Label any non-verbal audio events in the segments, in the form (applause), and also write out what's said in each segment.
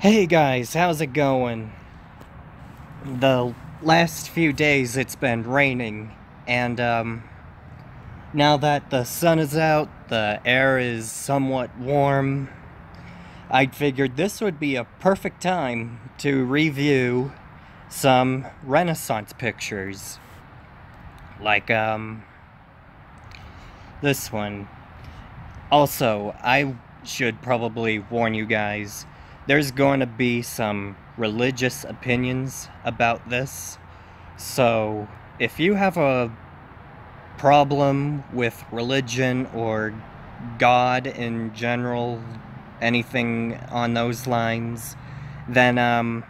Hey guys, how's it going? The last few days it's been raining, and um, now that the sun is out, the air is somewhat warm, I figured this would be a perfect time to review some Renaissance pictures. Like, um, this one. Also, I should probably warn you guys there's going to be some religious opinions about this. So, if you have a problem with religion or God in general, anything on those lines, then um,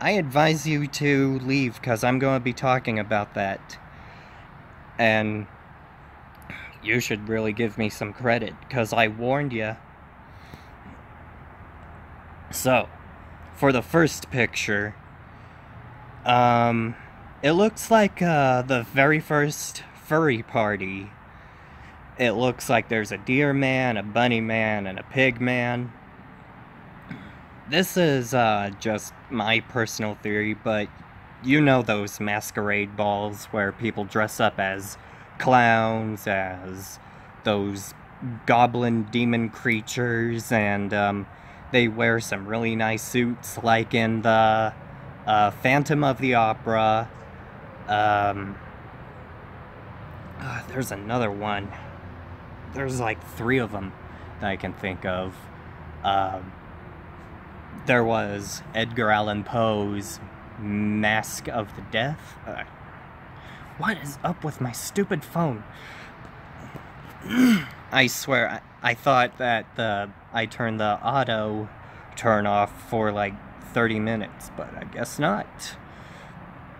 I advise you to leave because I'm going to be talking about that. And you should really give me some credit because I warned you. So, for the first picture, um, it looks like uh, the very first furry party. It looks like there's a deer man, a bunny man, and a pig man. This is uh, just my personal theory, but you know those masquerade balls where people dress up as clowns, as those goblin demon creatures, and um, they wear some really nice suits, like in the uh, Phantom of the Opera. Um, uh, there's another one. There's like three of them that I can think of. Um, there was Edgar Allan Poe's Mask of the Death. Uh, what is up with my stupid phone? (clears throat) I swear, I, I thought that the I turned the auto turn off for like 30 minutes, but I guess not.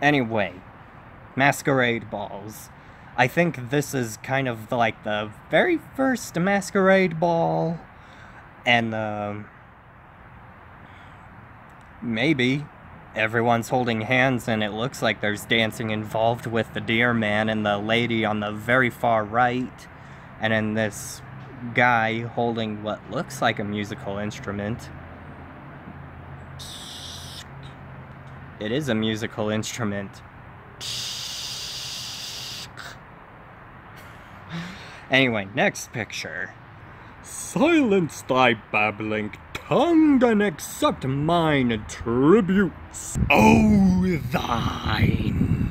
Anyway, masquerade balls. I think this is kind of like the very first masquerade ball, and um, maybe everyone's holding hands and it looks like there's dancing involved with the deer man and the lady on the very far right, and then this guy holding what looks like a musical instrument. It is a musical instrument. Anyway, next picture. Silence thy babbling tongue and accept mine tributes. Oh, thine.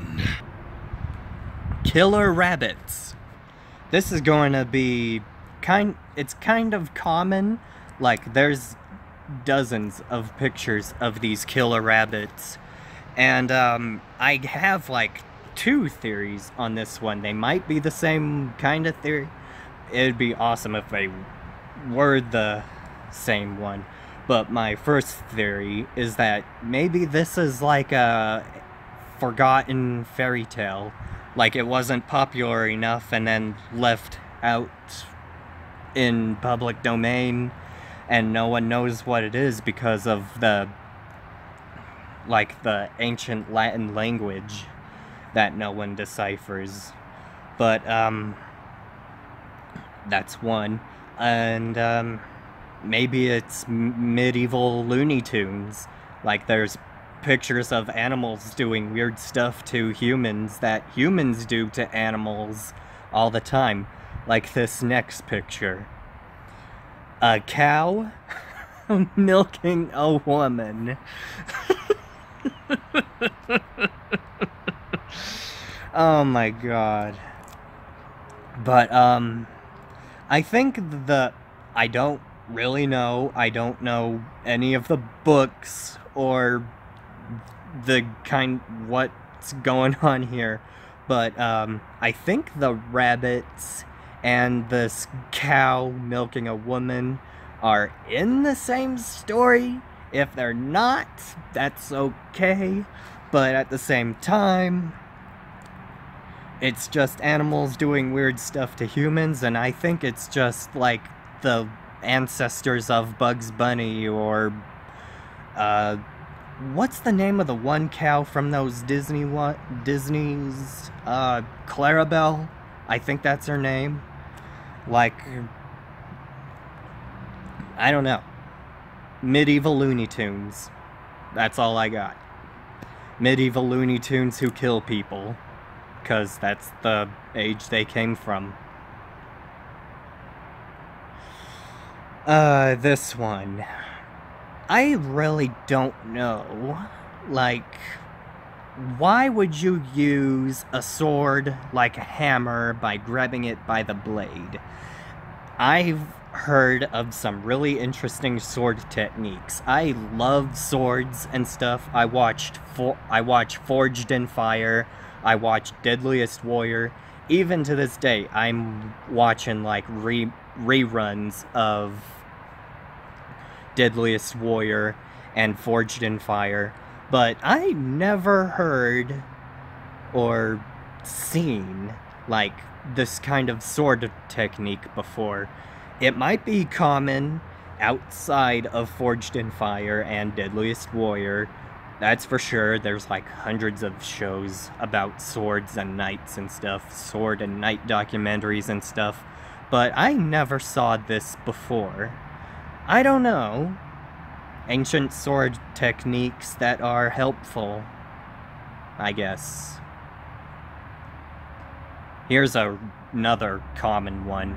Killer rabbits. This is going to be kind it's kind of common like there's dozens of pictures of these killer rabbits. And um, I have like two theories on this one. They might be the same kind of theory. It'd be awesome if they were the same one. But my first theory is that maybe this is like a forgotten fairy tale like it wasn't popular enough and then left out in public domain and no one knows what it is because of the like the ancient Latin language that no one deciphers. But um that's one. And um maybe it's medieval Looney Tunes. Like there's pictures of animals doing weird stuff to humans that humans do to animals all the time like this next picture. A cow (laughs) milking a woman. (laughs) oh my god. But, um, I think the, I don't really know, I don't know any of the books or the kind, what's going on here, but, um, I think the rabbits and this cow milking a woman are in the same story. If they're not, that's okay. But at the same time, it's just animals doing weird stuff to humans, and I think it's just like the ancestors of Bugs Bunny or uh, what's the name of the one cow from those Disney what Disney's uh, Clarabelle? I think that's her name. Like, I don't know. medieval Looney Tunes. That's all I got. Medieval Looney Tunes who kill people. Because that's the age they came from. Uh, this one. I really don't know. Like, why would you use a sword like a hammer by grabbing it by the blade? I've heard of some really interesting sword techniques. I love swords and stuff. I watched for I watched Forged in Fire. I watched Deadliest Warrior. Even to this day, I'm watching like re reruns of Deadliest Warrior and Forged in Fire but I never heard or seen like this kind of sword technique before. It might be common outside of Forged in Fire and Deadliest Warrior. That's for sure. There's like hundreds of shows about swords and knights and stuff, sword and knight documentaries and stuff. But I never saw this before. I don't know ancient sword techniques that are helpful, I guess. Here's a, another common one.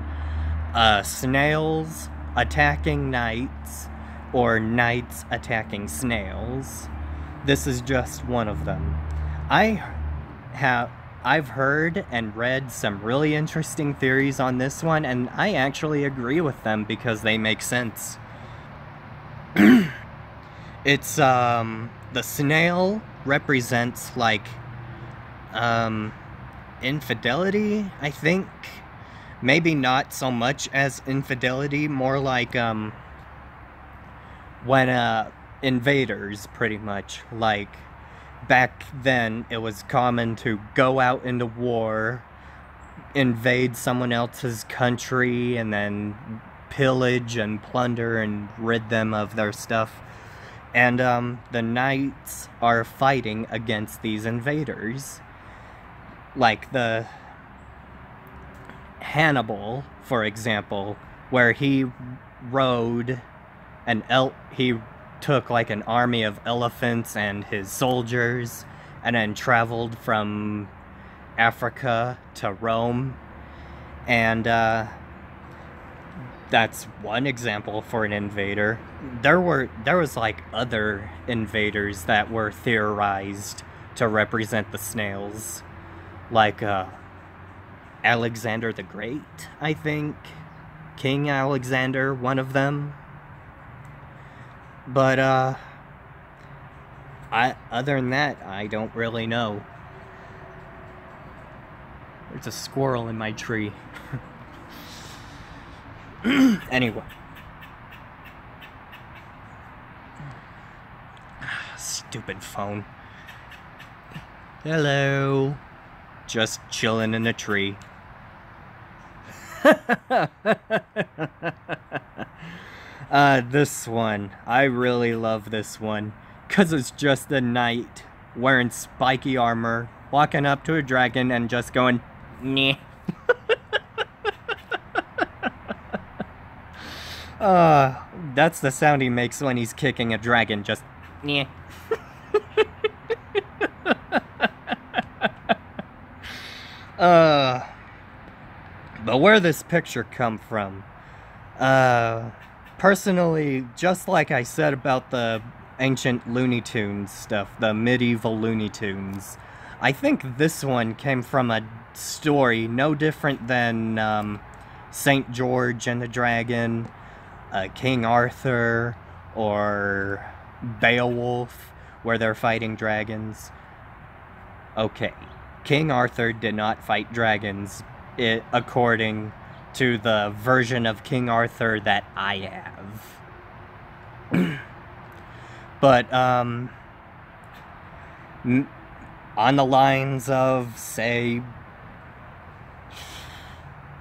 Uh, snails attacking knights, or knights attacking snails. This is just one of them. I have I've heard and read some really interesting theories on this one, and I actually agree with them because they make sense. (clears throat) it's um the snail represents like um infidelity, I think. Maybe not so much as infidelity, more like um when uh invaders pretty much like back then it was common to go out into war invade someone else's country and then pillage and plunder and rid them of their stuff. And um, the knights are fighting against these invaders. Like the Hannibal, for example, where he rode an el he took like an army of elephants and his soldiers and then traveled from Africa to Rome and uh, that's one example for an invader. There were there was like other invaders that were theorized to represent the snails, like uh, Alexander the Great, I think, King Alexander, one of them. But uh, I other than that, I don't really know. There's a squirrel in my tree. (clears throat) anyway. Stupid phone. Hello. Just chilling in a tree. (laughs) uh, this one. I really love this one. Because it's just a knight wearing spiky armor, walking up to a dragon and just going, Nah. (laughs) Uh, that's the sound he makes when he's kicking a dragon, just... Yeah. (laughs) uh, but where this picture come from? Uh, personally, just like I said about the ancient Looney Tunes stuff, the medieval Looney Tunes, I think this one came from a story no different than um, St. George and the Dragon, uh, King Arthur or Beowulf, where they're fighting dragons. Okay, King Arthur did not fight dragons, it, according to the version of King Arthur that I have. (clears throat) but, um, on the lines of, say,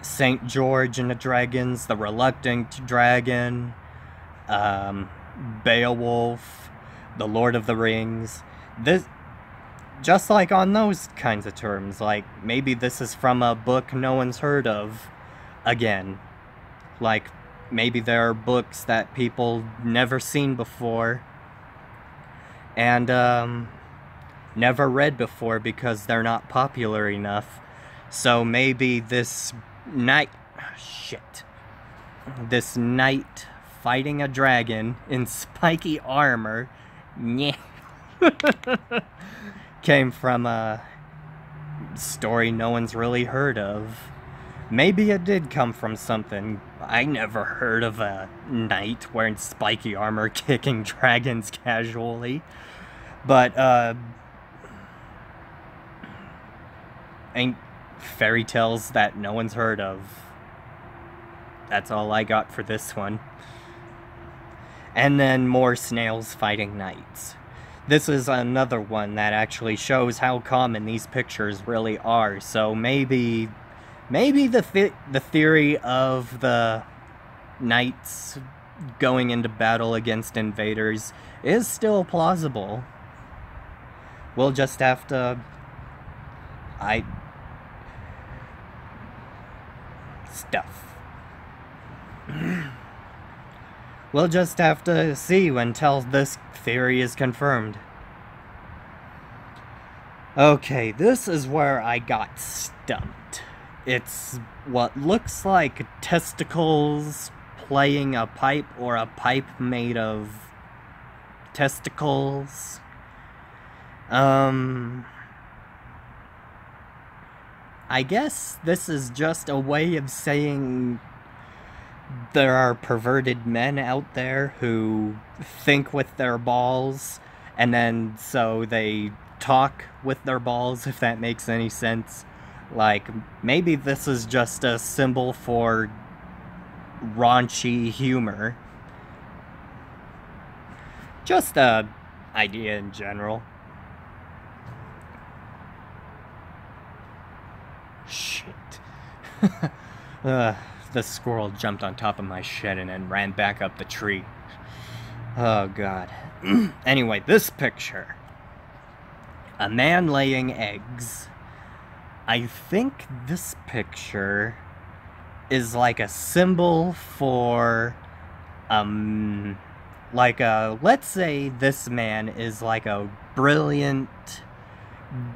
St. George and the Dragons, The Reluctant Dragon, um, Beowulf, The Lord of the Rings. This, just like on those kinds of terms, like maybe this is from a book no one's heard of again. Like maybe there are books that people never seen before and um, never read before because they're not popular enough. So maybe this knight, shit, this knight fighting a dragon in (laughs) spiky armor, Yeah. (laughs) came from a story no one's really heard of. Maybe it did come from something. I never heard of a knight wearing spiky armor (laughs) kicking dragons casually. But, uh. Ain't fairy tales that no one's heard of. That's all I got for this one. And then more snails fighting knights. This is another one that actually shows how common these pictures really are. So maybe maybe the th the theory of the knights going into battle against invaders is still plausible. We'll just have to I stuff. (clears throat) we'll just have to see until this theory is confirmed. Okay, this is where I got stumped. It's what looks like testicles playing a pipe or a pipe made of testicles. Um. I guess this is just a way of saying there are perverted men out there who think with their balls and then so they talk with their balls, if that makes any sense. Like, maybe this is just a symbol for raunchy humor. Just a idea in general. Shit. (laughs) uh, the squirrel jumped on top of my shed and then ran back up the tree. Oh, God. (clears throat) anyway, this picture. A man laying eggs. I think this picture is like a symbol for um like a let's say this man is like a brilliant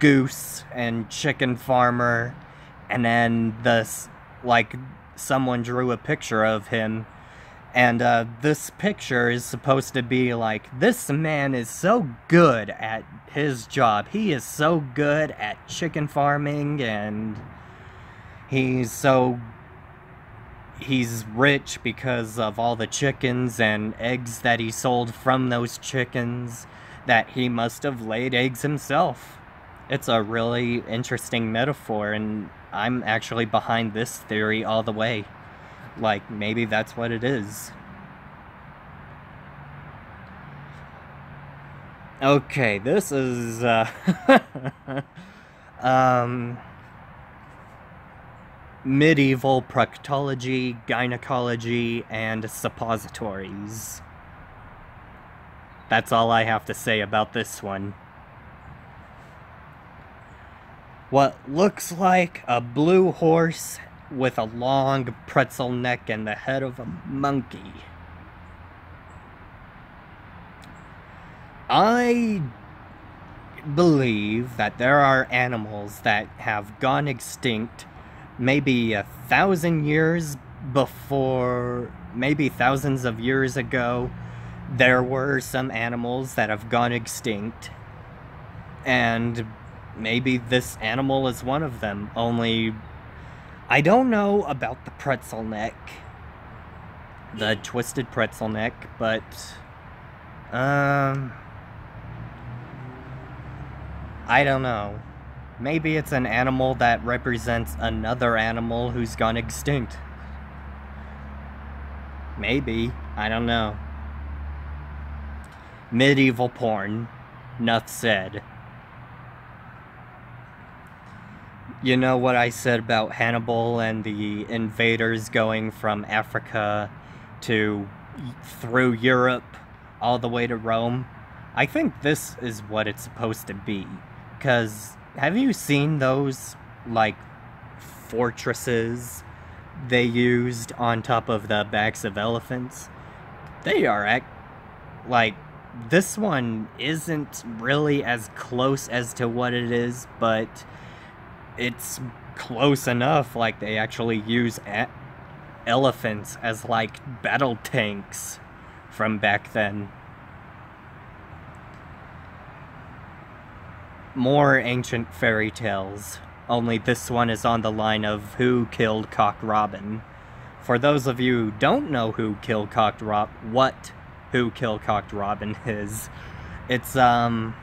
goose and chicken farmer and then this like someone drew a picture of him and uh, this picture is supposed to be like, this man is so good at his job. He is so good at chicken farming and he's so. He's rich because of all the chickens and eggs that he sold from those chickens that he must have laid eggs himself. It's a really interesting metaphor, and I'm actually behind this theory all the way. Like, maybe that's what it is. Okay, this is, uh, (laughs) um, medieval proctology, gynecology, and suppositories. That's all I have to say about this one. What looks like a blue horse with a long pretzel neck and the head of a monkey. I believe that there are animals that have gone extinct maybe a thousand years before, maybe thousands of years ago. There were some animals that have gone extinct, and maybe this animal is one of them, only I don't know about the pretzel neck. The twisted pretzel neck, but... Um... I don't know. Maybe it's an animal that represents another animal who's gone extinct. Maybe. I don't know. Medieval porn. Nuff said. You know what I said about Hannibal and the invaders going from Africa to through Europe all the way to Rome? I think this is what it's supposed to be. Because have you seen those, like, fortresses they used on top of the backs of elephants, they are act like this one isn't really as close as to what it is, but it's close enough. Like they actually use elephants as like battle tanks from back then. More ancient fairy tales, only this one is on the line of who killed Cock Robin. For those of you who don't know who killed Cock Rob, what who killed Cock Robin (laughs) is, it's um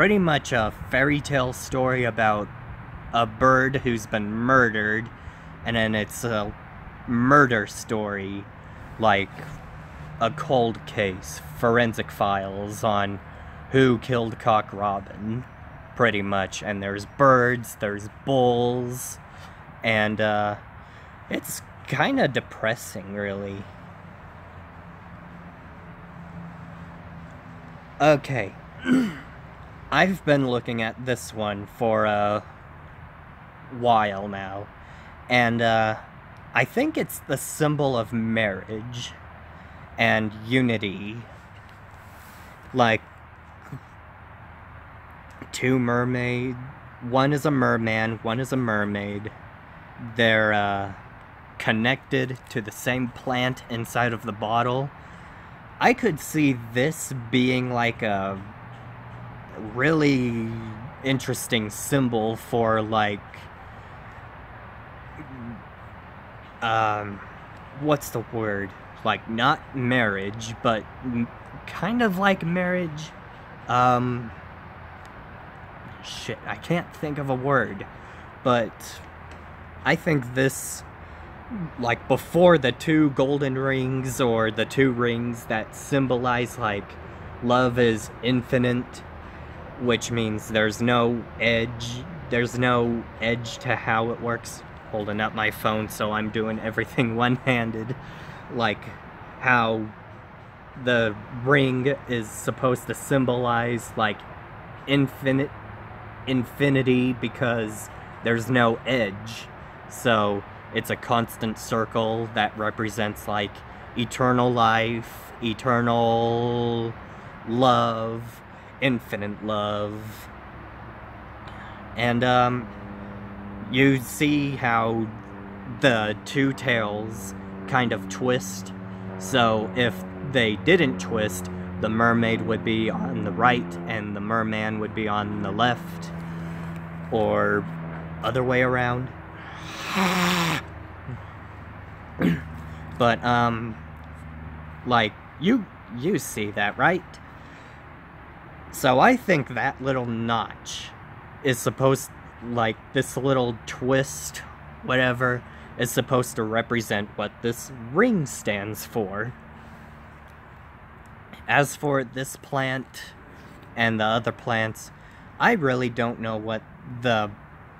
pretty much a fairy tale story about a bird who's been murdered, and then it's a murder story, like a cold case, forensic files on who killed Cock Robin, pretty much. And there's birds, there's bulls, and uh, it's kind of depressing, really. Okay. (clears throat) I've been looking at this one for a while now. And uh, I think it's the symbol of marriage and unity. Like, two mermaid. One is a merman, one is a mermaid. They're uh, connected to the same plant inside of the bottle I could see this being like a really interesting symbol for like um what's the word? Like not marriage but kind of like marriage. Um shit I can't think of a word but I think this like before the two golden rings or the two rings that symbolize like love is infinite which means there's no edge there's no edge to how it works. Holding up my phone so I'm doing everything (laughs) one-handed like how the ring is supposed to symbolize like infinite infinity because there's no edge. So it's a constant circle that represents like eternal life, eternal love, infinite love. And um you see how the two tails kind of twist. So if they didn't twist, the mermaid would be on the right and the merman would be on the left or other way around. but, um, like, you, you see that, right? So I think that little notch is supposed, like, this little twist, whatever, is supposed to represent what this ring stands for. As for this plant and the other plants, I really don't know what the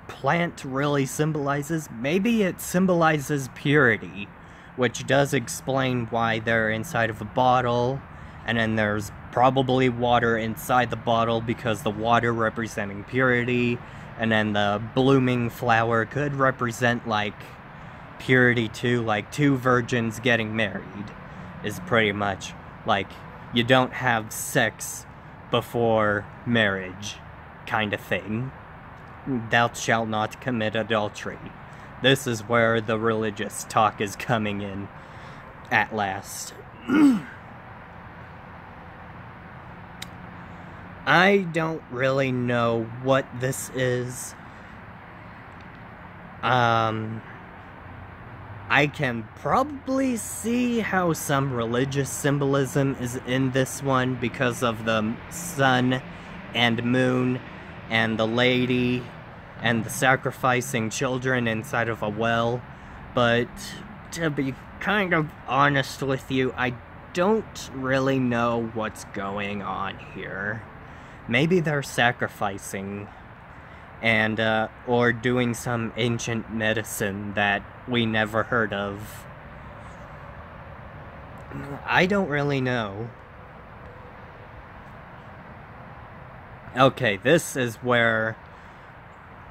plant really symbolizes. Maybe it symbolizes purity, which does explain why they're inside of a bottle, and then there's probably water inside the bottle because the water representing purity, and then the blooming flower could represent like purity too, like two virgins getting married is pretty much like you don't have sex before marriage kind of thing thou shalt not commit adultery. This is where the religious talk is coming in at last. (clears throat) I don't really know what this is. Um, I can probably see how some religious symbolism is in this one because of the sun and moon and the lady and the sacrificing children inside of a well. But to be kind of honest with you, I don't really know what's going on here. Maybe they're sacrificing and uh, or doing some ancient medicine that we never heard of. I don't really know. Okay, this is where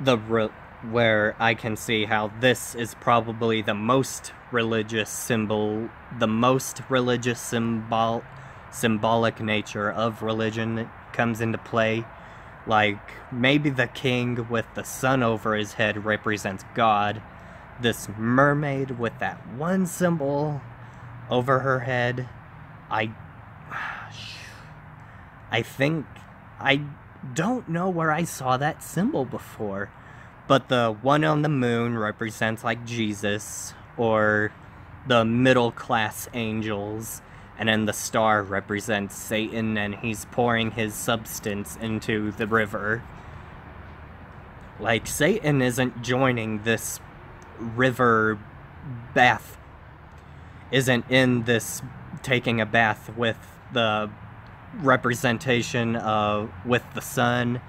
the re where I can see how this is probably the most religious symbol, the most religious symbol, symbolic nature of religion comes into play. Like, maybe the king with the sun over his head represents God. This mermaid with that one symbol over her head, I... (sighs) I think... I don't know where I saw that symbol before. But the one on the moon represents like Jesus or the middle class angels. And then the star represents Satan and he's pouring his substance into the river. Like, Satan isn't joining this river bath, isn't in this taking a bath with the representation of, with the sun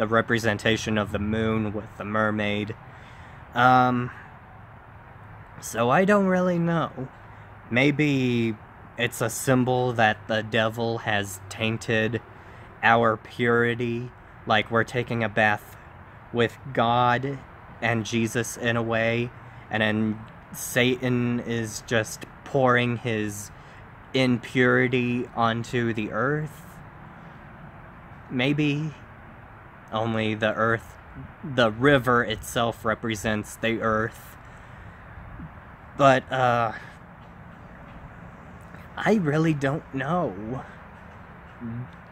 the representation of the moon with the mermaid. Um, so I don't really know. Maybe it's a symbol that the devil has tainted our purity, like we're taking a bath with God and Jesus in a way, and then Satan is just pouring his impurity onto the earth. Maybe only the earth, the river itself represents the earth. But, uh, I really don't know.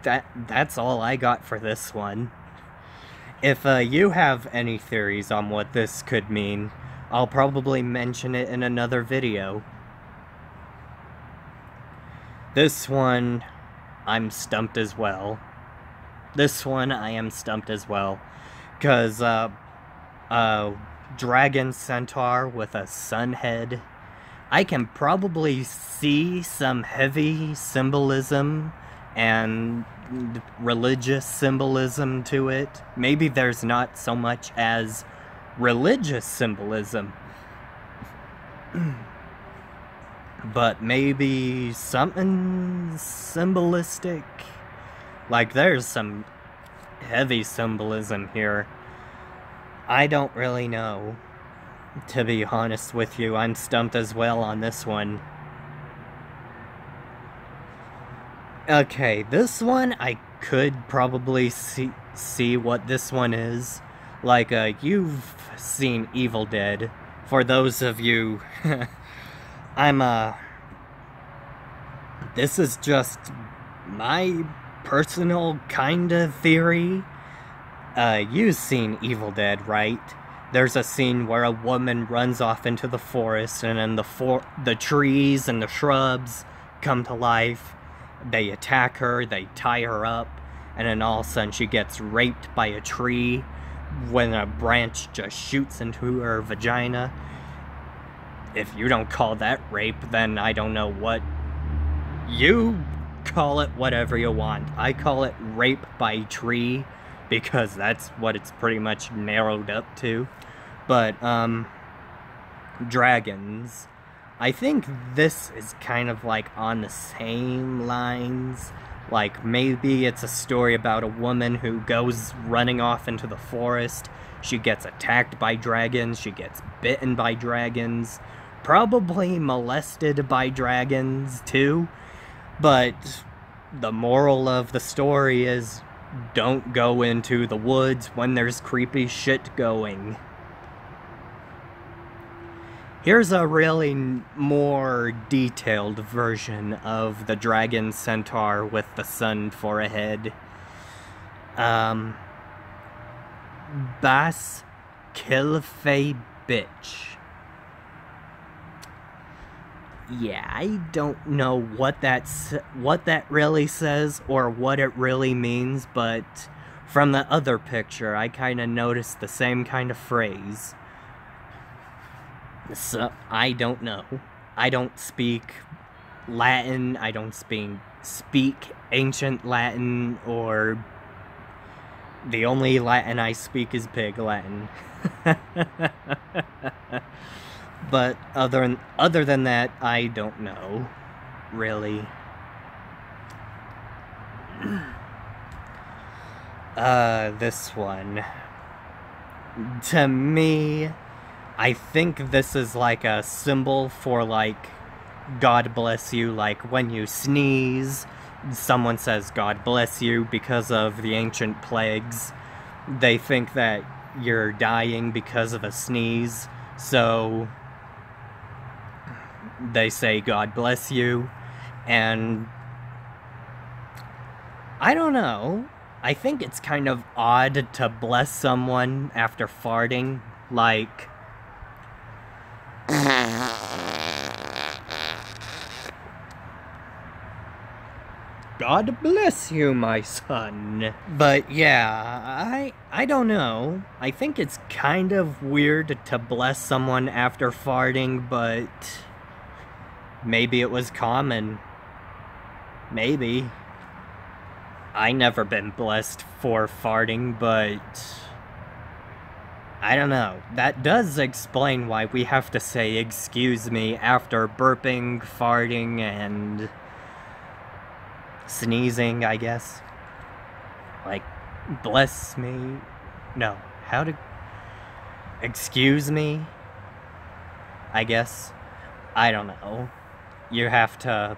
That, that's all I got for this one. If, uh, you have any theories on what this could mean, I'll probably mention it in another video. This one, I'm stumped as well. This one I am stumped as well. Because, uh, uh, dragon centaur with a sun head. I can probably see some heavy symbolism and religious symbolism to it. Maybe there's not so much as religious symbolism. (clears throat) but maybe something symbolistic like, there's some heavy symbolism here. I don't really know. To be honest with you, I'm stumped as well on this one. Okay, this one I could probably see see what this one is. Like, uh, you've seen Evil Dead. For those of you, (laughs) I'm, uh, this is just my personal kind of theory. Uh, you've seen Evil Dead, right? There's a scene where a woman runs off into the forest and then the for the trees and the shrubs come to life. They attack her, they tie her up, and then all of a sudden she gets raped by a tree when a branch just shoots into her vagina. If you don't call that rape, then I don't know what you call it whatever you want. I call it rape by tree because that's what it's pretty much narrowed up to. But, um, dragons. I think this is kind of like on the same lines. Like, maybe it's a story about a woman who goes running off into the forest. She gets attacked by dragons. She gets bitten by dragons. Probably molested by dragons, too. But the moral of the story is don't go into the woods when there's creepy shit going. Here's a really more detailed version of the dragon centaur with the sun for a head. Um, Bass Kilfe Bitch yeah, I don't know what that's what that really says or what it really means, but from the other picture, I kind of noticed the same kind of phrase. So, I don't know. I don't speak Latin, I don't speak speak ancient Latin or the only Latin I speak is pig Latin. (laughs) But other than, other than that, I don't know, really. (clears throat) uh, this one. to me, I think this is like a symbol for like God bless you, like when you sneeze, someone says God bless you because of the ancient plagues. They think that you're dying because of a sneeze, so they say God bless you, and I don't know. I think it's kind of odd to bless someone after farting, like God bless you, my son. But yeah, I I don't know. I think it's kind of weird to bless someone after farting, but maybe it was common. Maybe. I never been blessed for farting, but I don't know. That does explain why we have to say excuse me after burping, farting, and sneezing, I guess. Like, bless me. No, how to. Excuse me? I guess. I don't know. You have to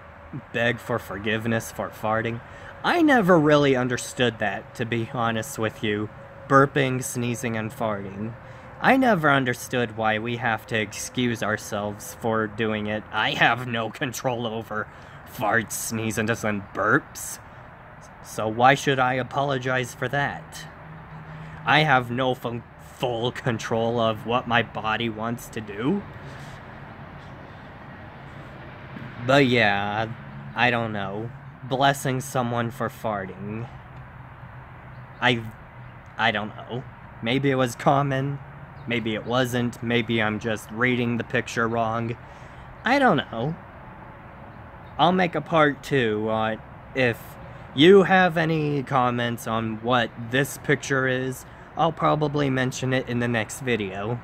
beg for forgiveness for farting. I never really understood that, to be honest with you. Burping, sneezing, and farting. I never understood why we have to excuse ourselves for doing it. I have no control over farts, sneezes, and burps. So why should I apologize for that? I have no full control of what my body wants to do. But yeah, I don't know. Blessing someone for farting. I... I don't know. Maybe it was common. Maybe it wasn't. Maybe I'm just reading the picture wrong. I don't know. I'll make a part two uh, if you have any comments on what this picture is, I'll probably mention it in the next video.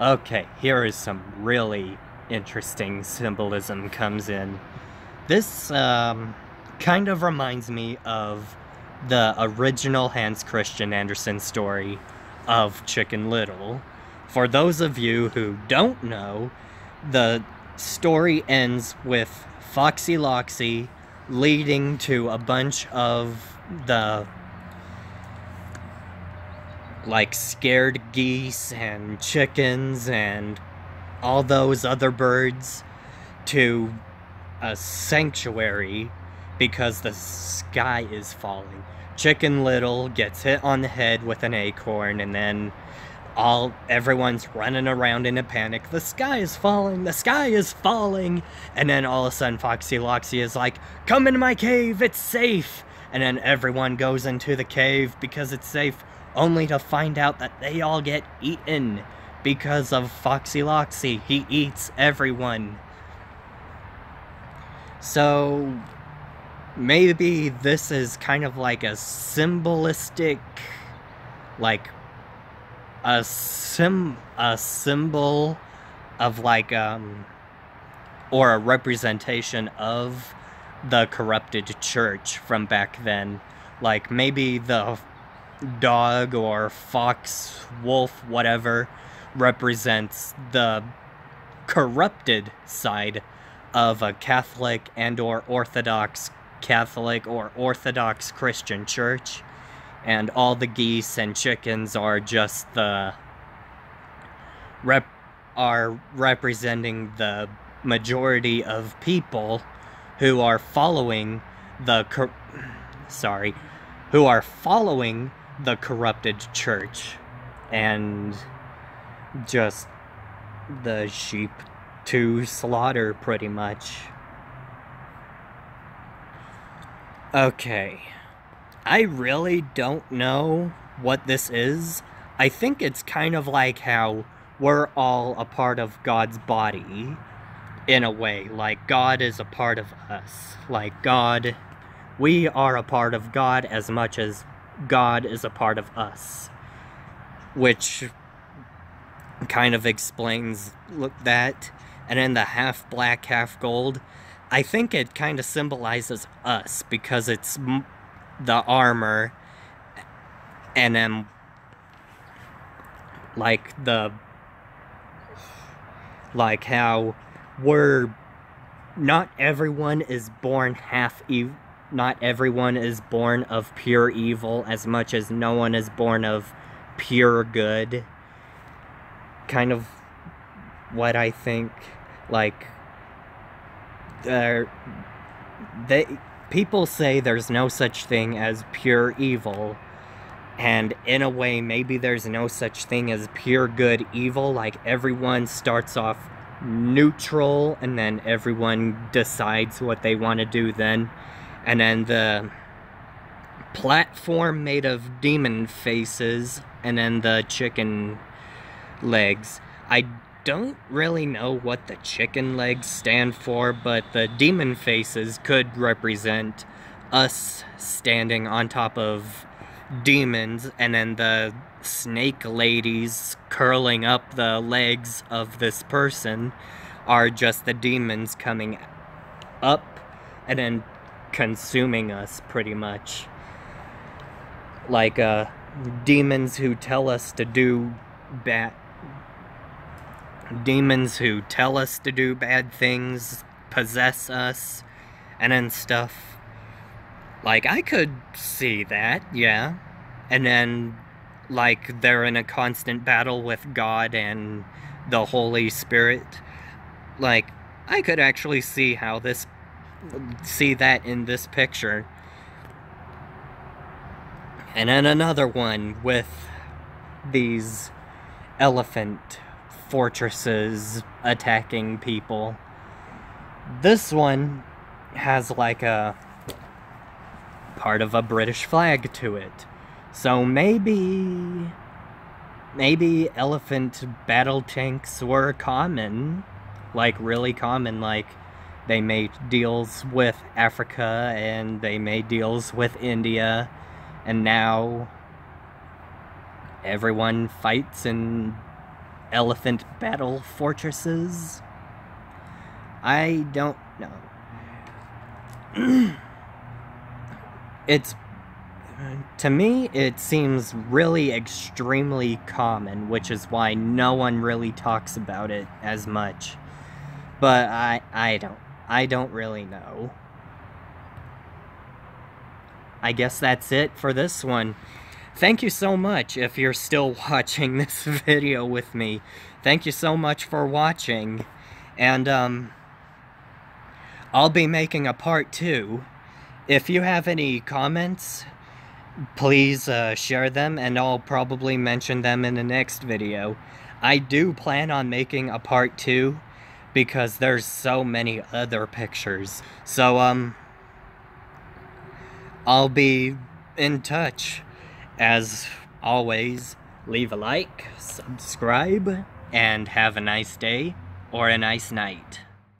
Okay, here is some really interesting symbolism comes in. This um, kind of reminds me of the original Hans Christian Andersen story of Chicken Little. For those of you who don't know, the story ends with Foxy Loxy leading to a bunch of the like scared geese and chickens and all those other birds to a sanctuary because the sky is falling. Chicken Little gets hit on the head with an acorn and then all everyone's running around in a panic. The sky is falling, the sky is falling. And then all of a sudden Foxy Loxy is like, come into my cave, it's safe. And then everyone goes into the cave because it's safe, only to find out that they all get eaten because of Foxy Loxy. He eats everyone. So maybe this is kind of like a symbolistic like a sim a symbol of like um or a representation of the corrupted church from back then like maybe the dog or fox wolf whatever represents the corrupted side of a catholic and or orthodox catholic or orthodox christian church. And all the geese and chickens are just the rep are representing the majority of people who are following the sorry who are following the corrupted church and just the sheep to slaughter pretty much okay I really don't know what this is. I think it's kind of like how we're all a part of God's body in a way. Like, God is a part of us. Like, God, we are a part of God as much as God is a part of us. Which kind of explains that. And then the half black, half gold, I think it kind of symbolizes us because it's the armor and then like the like how we're not everyone is born half evil not everyone is born of pure evil as much as no one is born of pure good. Kind of what i think like there they people say there's no such thing as pure evil and in a way maybe there's no such thing as pure good evil like everyone starts off neutral and then everyone decides what they want to do then and then the platform made of demon faces and then the chicken legs. I don't really know what the chicken legs stand for but the demon faces could represent us standing on top of demons and then the snake ladies curling up the legs of this person are just the demons coming up and then consuming us pretty much. Like uh demons who tell us to do bad demons who tell us to do bad things possess us and then stuff. Like i could see that yeah. And then like they're in a constant battle with God and the Holy Spirit. Like I could actually see how this see that in this picture. And then another one with these elephant fortresses attacking people. This one has like a part of a British flag to it. So maybe... Maybe elephant battle tanks were common. Like, really common. Like, they made deals with Africa and they made deals with India. And now everyone fights in elephant battle fortresses. I don't know. (clears throat) it's to me, it seems really extremely common, which is why no one really talks about it as much. But I, I don't, I don't really know. I guess that's it for this one. Thank you so much if you're still (laughs) watching this video with me. Thank you so much for watching. And, um, I'll be making a part two. If you have any comments, please uh, share them and I'll probably mention them in the next video. I do plan on making a part 2 because there's so many other pictures. So, um, I'll be in touch. As always, leave a like, subscribe, and have a nice day or a nice night.